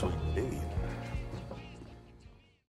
Sweet baby.